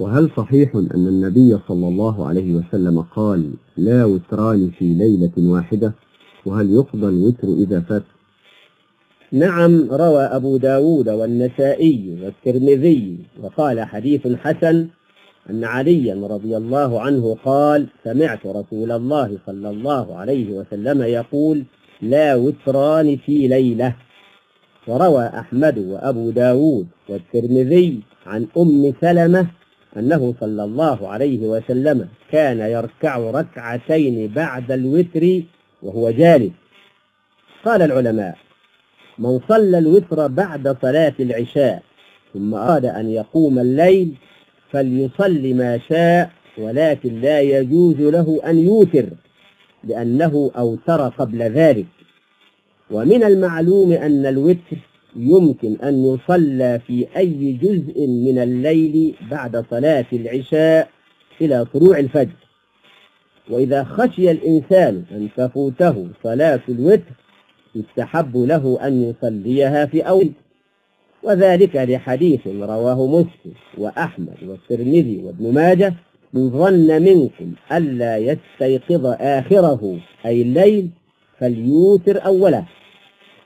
وهل صحيح أن النبي صلى الله عليه وسلم قال لا وتران في ليلة واحدة؟ وهل يقضى الوتر إذا فات؟ نعم روى أبو داود والنسائي والترمذي وقال حديث حسن أن عليا رضي الله عنه قال سمعت رسول الله صلى الله عليه وسلم يقول لا وتران في ليلة. وروى أحمد وأبو داود والترمذي عن أم سلمة أنه صلى الله عليه وسلم كان يركع ركعتين بعد الوتر وهو جالس. قال العلماء من صلى الوتر بعد صلاة العشاء ثم أراد أن يقوم الليل فليصل ما شاء ولكن لا يجوز له أن يوتر لأنه أوتر قبل ذلك. ومن المعلوم أن الوتر يمكن أن يصلى في أي جزء من الليل بعد صلاة العشاء إلى طلوع الفجر. وإذا خشي الإنسان أن تفوته صلاة الوتر يستحب له أن يصليها في أول. وذلك لحديث رواه مسلم وأحمد والترمذي وابن ماجه من ظن منكم ألا يستيقظ آخره أي الليل فليوتر أوله.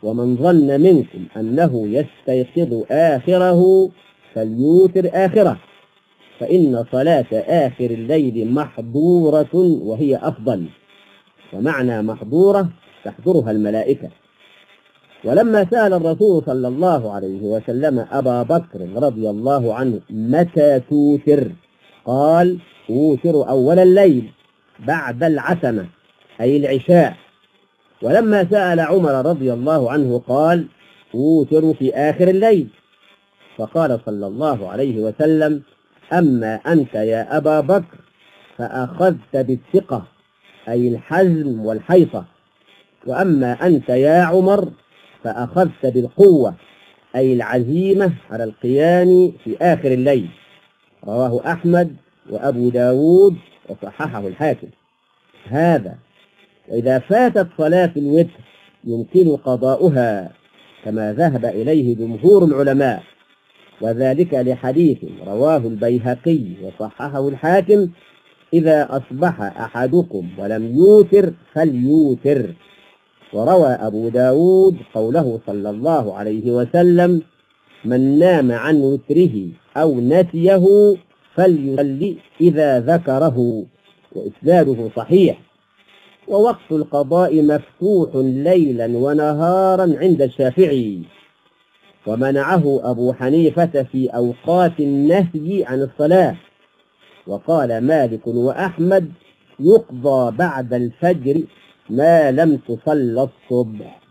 ومن ظن منكم أنه يستيقظ آخره فليوتر آخره. فإن صلاة آخر الليل محضورة وهي أفضل. ومعنى محضورة تحضرها الملائكة. ولما سأل الرسول صلى الله عليه وسلم أبا بكر رضي الله عنه متى توتر؟ قال توتر أول الليل بعد العتمة أي العشاء. ولما سأل عمر رضي الله عنه قال توتر في آخر الليل. فقال صلى الله عليه وسلم أما أنت يا أبا بكر فأخذت بالثقة أي الحزم والحيطة وأما أنت يا عمر فأخذت بالقوة أي العزيمة على القيام في آخر الليل. رواه أحمد وأبو داود وصححه الحاكم. هذا وإذا فاتت صلاة الوتر يمكن قضاؤها كما ذهب إليه جمهور العلماء وذلك لحديث رواه البيهقي وصححه الحاكم إذا أصبح أحدكم ولم يوتر فليوتر وروى أبو داود قوله صلى الله عليه وسلم من نام عن وتره أو نسيه فليصلي إذا ذكره وإسناده صحيح. ووقت القضاء مفتوح ليلا ونهارا عند الشافعي. ومنعه أبو حنيفة في أوقات النهي عن الصلاة. وقال مالك وأحمد يقضى بعد الفجر ما لم تصل الصبح.